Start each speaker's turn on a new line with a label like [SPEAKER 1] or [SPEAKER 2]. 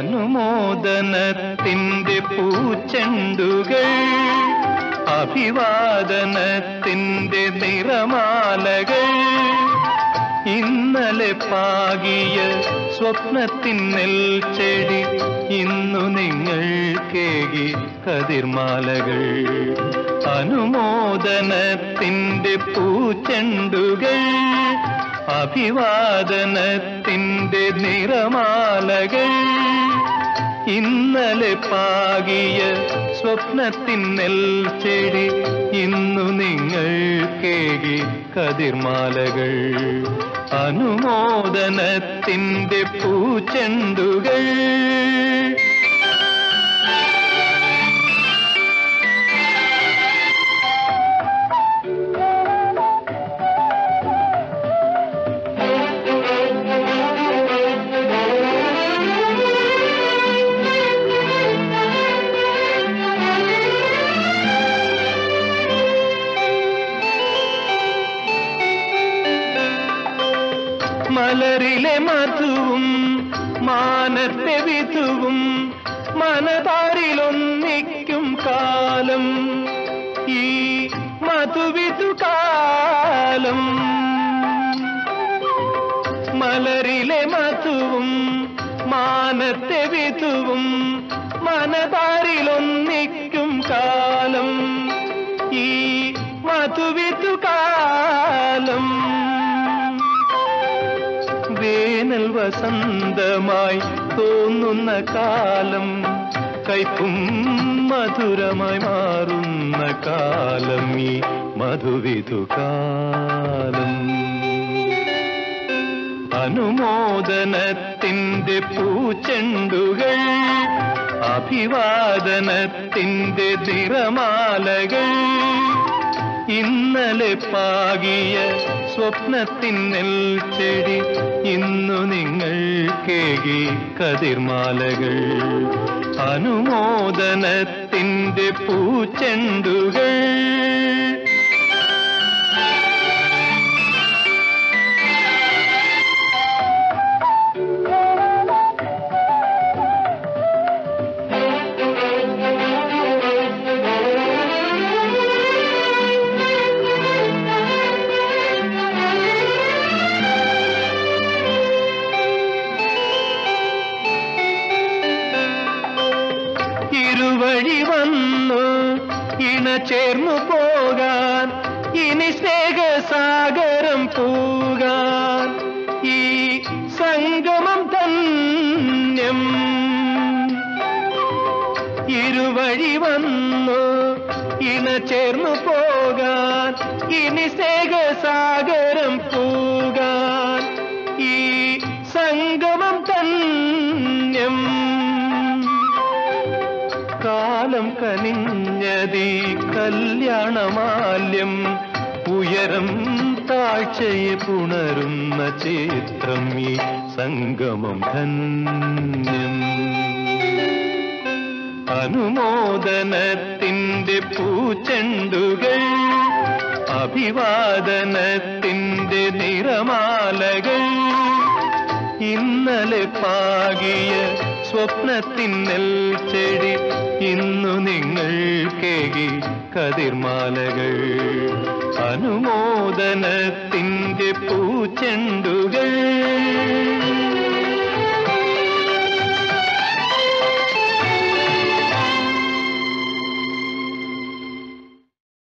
[SPEAKER 1] അനുമോദനത്തിന്റെ പൂച്ചണ്ടുകൾ അഭിവാദനത്തിന്റെ നിറമാലകൾ. ഇന്നലെ പാകിയ സ്വപ്നത്തിൻ ചെടി ഇന്നു നിങ്ങൾ കേകി കതിർമാലകൾ. അനുമോദനത്തിന്റെ പൂച്ചണ്ടുകൾ അഭിവാദനത്തിന്റെ നിറമാലകൾ ഇന്നലെ പാകിയ സ്വപ്നത്തിൻ നെൽച്ചെടി ഇന്നു നിങ്ങൾ കേകി കതിർമാലകൾ. അനുമോദനത്തിന്റെ പൂച്ചെണ്ടുകൾ മലരിലെ മധുവും മാനത്തെ വിധുവും മനതാരിലൊന്നിക്കും കാലം. ഈ മധുവിധു കാലം. മലരിലെ മധുവും മാനത്തെ വിധുവും മനതാരിലൊന്നിക്കും വേനൽ വസന്തമായി തോന്നുന്ന കാലം കൈപ്പും മധുരമായി മാറുന്ന കാലം ഈ മധുവിധു കാലം. അനുമോദനത്തിന്റെ പൂച്ചെണ്ടുകൾ അഭിവാദനത്തിന്റെ നിറമാലകൾ ഇന്നലെ പാകിയ സ്വപ്നത്തിൻ ചെടി ഇന്നു നിങ്ങൾ കേകി കതിർമാലകൾ. അനുമോദനത്തിന്റെ പൂച്ചെണ്ടുകൾ. ഇണ ചേർന്നു പോകാൻ. ഇനി സ്നേഹസാഗരം പൂകാൻ. ഈ സംഗമം ധന്യം. ഇരുവഴി വന്നു ഇണ ചേർന്നു പോകാൻ. ഇനി സ്നേഹസാഗരം പൂകാൻ. ഈ സംഗമം ധന്യം. കാലം കനിഞ്ഞതി കല്യാണമാല്യം. ഉയരം താഴ്ചയെ പുണരുന്ന ചിത്രം ഈ സംഗമം ധന്യം. അനുമോദനത്തിന്റെ പൂച്ചെണ്ടുകൾ അഭിവാദനത്തിന്റെ നിറമാലകൾ ഇന്നലെ പാകിയ സ്വപ്നത്തിൻ നെൽച്ചെടി ഇന്നു നിങ്ങൾ കേകി കതിർമാലകൾ. അനുമോദനത്തിന്റെ പൂച്ചെണ്ടുകൾ.